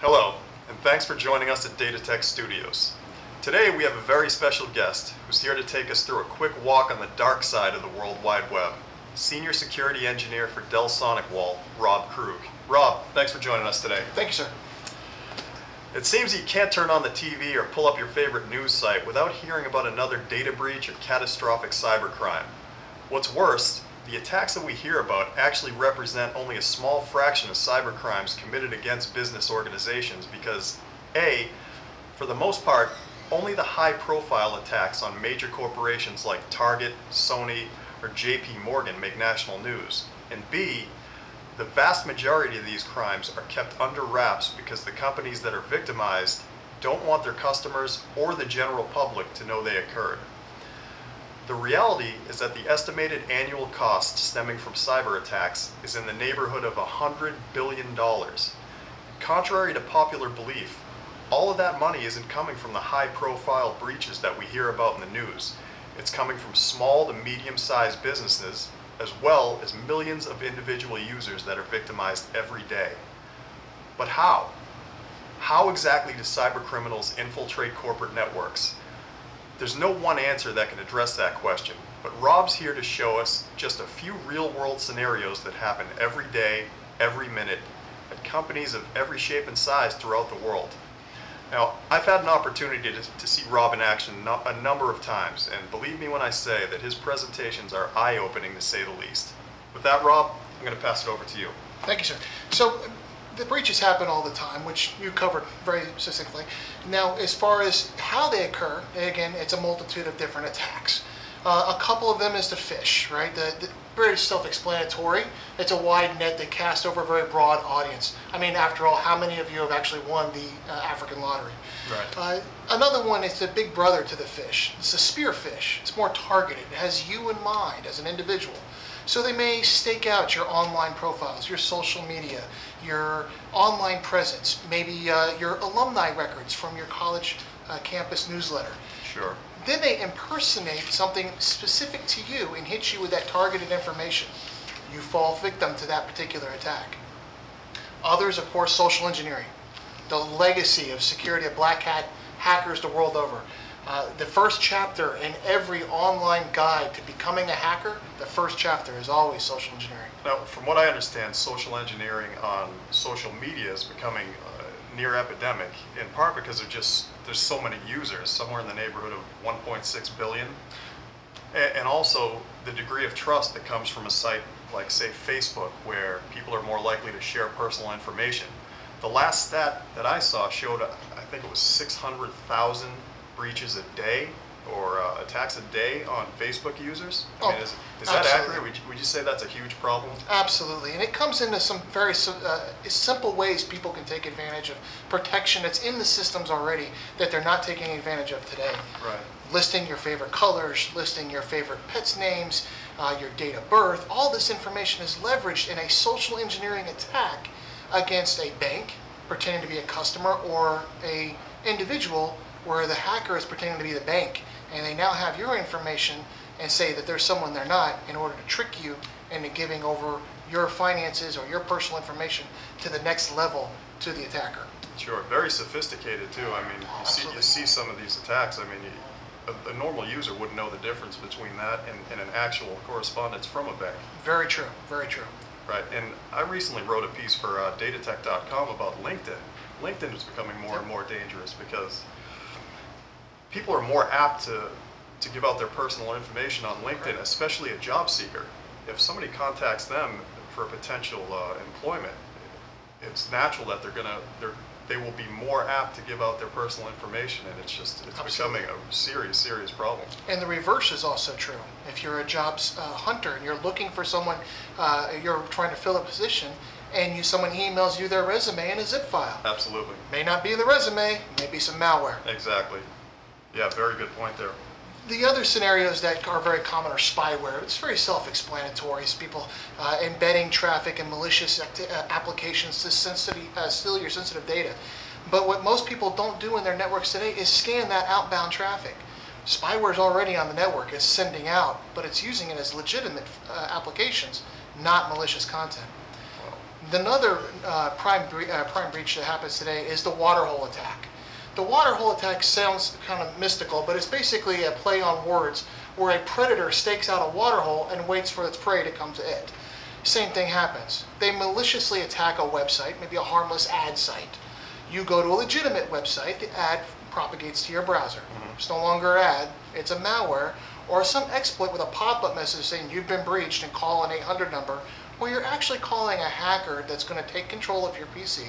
Hello, and thanks for joining us at Datatech Studios. Today we have a very special guest who's here to take us through a quick walk on the dark side of the World Wide Web. Senior Security Engineer for Dell SonicWall, Rob Krug. Rob, thanks for joining us today. Thank you, sir. It seems you can't turn on the TV or pull up your favorite news site without hearing about another data breach or catastrophic cybercrime. What's worse, the attacks that we hear about actually represent only a small fraction of cybercrimes committed against business organizations because A, for the most part, only the high profile attacks on major corporations like Target, Sony, or JP Morgan make national news. And B, the vast majority of these crimes are kept under wraps because the companies that are victimized don't want their customers or the general public to know they occurred. The reality is that the estimated annual cost stemming from cyber attacks is in the neighborhood of $100 billion. Contrary to popular belief, all of that money isn't coming from the high profile breaches that we hear about in the news. It's coming from small to medium sized businesses, as well as millions of individual users that are victimized every day. But how? How exactly do cyber criminals infiltrate corporate networks? There's no one answer that can address that question, but Rob's here to show us just a few real world scenarios that happen every day, every minute, at companies of every shape and size throughout the world. Now, I've had an opportunity to, to see Rob in action no, a number of times, and believe me when I say that his presentations are eye opening to say the least. With that, Rob, I'm going to pass it over to you. Thank you, sir. So the breaches happen all the time, which you covered very succinctly. Now, as far as how they occur, again, it's a multitude of different attacks. Uh, a couple of them is the phish, right? The, the very self-explanatory. It's a wide net they cast over a very broad audience. I mean, after all, how many of you have actually won the uh, African lottery? Right. Uh, another one is the big brother to the phish. It's a spear phish. It's more targeted. It has you in mind as an individual. So they may stake out your online profiles, your social media, your online presence, maybe uh, your alumni records from your college uh, campus newsletter. Sure. Then they impersonate something specific to you and hit you with that targeted information. You fall victim to that particular attack. Others, of course, social engineering. The legacy of security of black hat hackers the world over. Uh, the first chapter in every online guide to becoming a hacker, the first chapter is always social engineering. Now, from what I understand, social engineering on social media is becoming near epidemic, in part because there's just there's so many users, somewhere in the neighborhood of 1.6 billion, and, and also the degree of trust that comes from a site like, say, Facebook, where people are more likely to share personal information. The last stat that I saw showed, uh, I think it was 600,000 breaches a day or uh, attacks a day on Facebook users? I mean, Oh, is, is that accurate? Would you, would you say that's a huge problem? Absolutely, and it comes into some very uh, simple ways people can take advantage of protection that's in the systems already that they're not taking advantage of today. Right. Listing your favorite colors, listing your favorite pets' names, uh, your date of birth, all this information is leveraged in a social engineering attack against a bank pretending to be a customer or a individual where the hacker is pretending to be the bank and they now have your information and say that there's someone they're not in order to trick you into giving over your finances or your personal information to the next level to the attacker. Sure, very sophisticated too. I mean, you see, you see some of these attacks. I mean, you, a, a normal user wouldn't know the difference between that and, and an actual correspondence from a bank. Very true, very true. Right, and I recently wrote a piece for uh, datatech.com about LinkedIn. LinkedIn is becoming more and more dangerous because people are more apt to, to give out their personal information on LinkedIn, especially a job seeker. If somebody contacts them for a potential uh, employment, it's natural that they're gonna, they're, they will be more apt to give out their personal information, and it's just, it's Absolutely. becoming a serious, serious problem. And the reverse is also true. If you're a jobs uh, hunter and you're looking for someone, uh, you're trying to fill a position, and you someone emails you their resume in a zip file. Absolutely, May not be the resume, may be some malware. exactly. Yeah, very good point there. The other scenarios that are very common are spyware. It's very self-explanatory. It's people uh, embedding traffic and malicious uh, applications to sensitive, uh, steal your sensitive data. But what most people don't do in their networks today is scan that outbound traffic. Spyware is already on the network. It's sending out, but it's using it as legitimate uh, applications, not malicious content. Another uh, prime, bre- uh, prime breach that happens today is the waterhole attack. The water hole attack sounds kind of mystical, but it's basically a play on words where a predator stakes out a water hole and waits for its prey to come to it. Same thing happens. They maliciously attack a website, maybe a harmless ad site. You go to a legitimate website, the ad propagates to your browser. Mm-hmm. It's no longer an ad, it's a malware or some exploit with a pop-up message saying you've been breached and call an 800 number where you're actually calling a hacker that's going to take control of your PC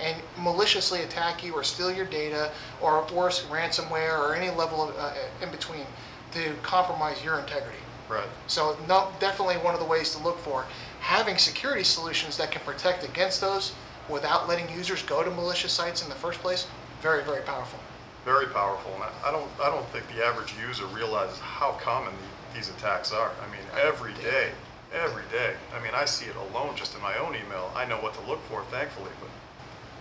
and maliciously attack you or steal your data or worse ransomware or any level of uh, in between to compromise your integrity. Right. So no, definitely one of the ways to look for having security solutions that can protect against those without letting users go to malicious sites in the first place. Very, very powerful. Very powerful, and I- I don't, I don't think the average user realizes how common these attacks are. I mean, every day, every day. I mean, I see it alone just in my own email. I know what to look for, thankfully, but.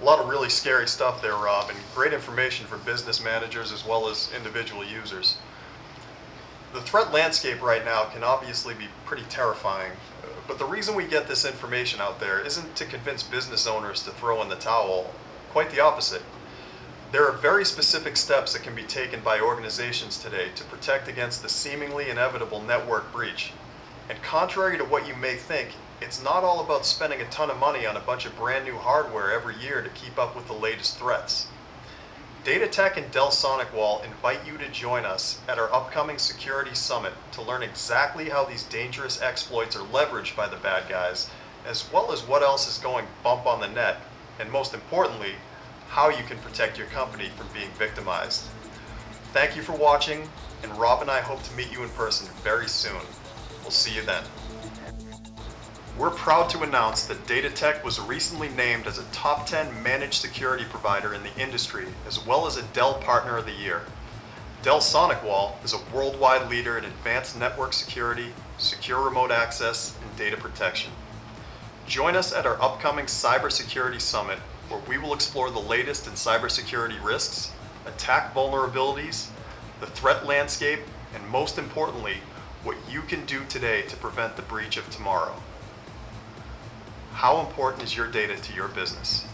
A lot of really scary stuff there, Rob, and great information for business managers as well as individual users. The threat landscape right now can obviously be pretty terrifying, but the reason we get this information out there isn't to convince business owners to throw in the towel. Quite the opposite. There are very specific steps that can be taken by organizations today to protect against the seemingly inevitable network breach. And contrary to what you may think, it's not all about spending a ton of money on a bunch of brand new hardware every year to keep up with the latest threats. DataTech and Dell SonicWall invite you to join us at our upcoming Security Summit to learn exactly how these dangerous exploits are leveraged by the bad guys, as well as what else is going bump on the net, and most importantly, how you can protect your company from being victimized. Thank you for watching, and Rob and I hope to meet you in person very soon. We'll see you then. We're proud to announce that DataTech was recently named as a top 10 managed security provider in the industry, as well as a Dell Partner of the Year. Dell SonicWall is a worldwide leader in advanced network security, secure remote access, and data protection. Join us at our upcoming Cybersecurity Summit, where we will explore the latest in cybersecurity risks, attack vulnerabilities, the threat landscape, and most importantly, what you can do today to prevent the breach of tomorrow. How important is your data to your business?